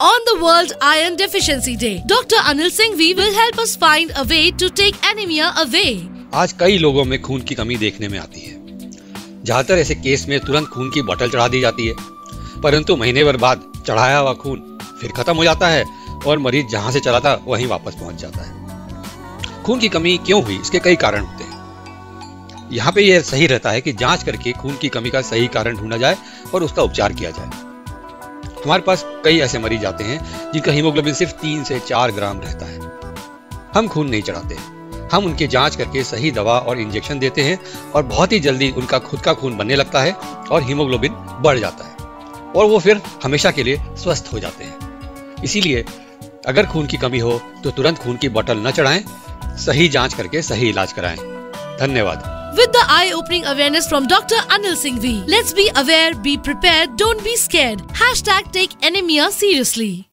On the World Iron Deficiency Day, Dr. Anil Singhvi will help us find a way to take anemia away. आज कई लोगों में खून की कमी देखने में आती है। ज़्यादातर ऐसे केस में तुरंत खून की बोतल चढ़ा दी जाती है। परंतु महीने भर बाद चढ़ाया हुआ खून फिर खत्म हो जाता है और मरीज़ जहाँ से चला था वहीं वापस पहुँच जाता है। खून की कमी क्यों हुई? इसके कई कारण होते हैं। यहाँ पे यह सही रहता है कि जाँच करके खून की कमी का सही कारण ढूंढा जाए और उसका उपचार किया जाए। हमारे पास कई ऐसे मरीज़ आते हैं जिनका हीमोग्लोबिन सिर्फ़ तीन से चार ग्राम रहता है। हम खून नहीं चढ़ाते। हम उनकी जाँच करके सही दवा और इंजेक्शन देते हैं और बहुत ही जल्दी उनका खुद का खून बनने लगता है और हीमोग्लोबिन बढ़ जाता है। और वो फिर हमेशा के लिए स्वस्थ हो जाते हैं। इसीलिए अगर खून की कमी हो तो तुरंत खून की बोतल न चढ़ाएँ, सही जाँच करके सही इलाज कराएँ। धन्यवाद। With the eye-opening awareness from Dr. Anil Singhvi, let's be aware, be prepared, don't be scared. Hashtag take anemia seriously.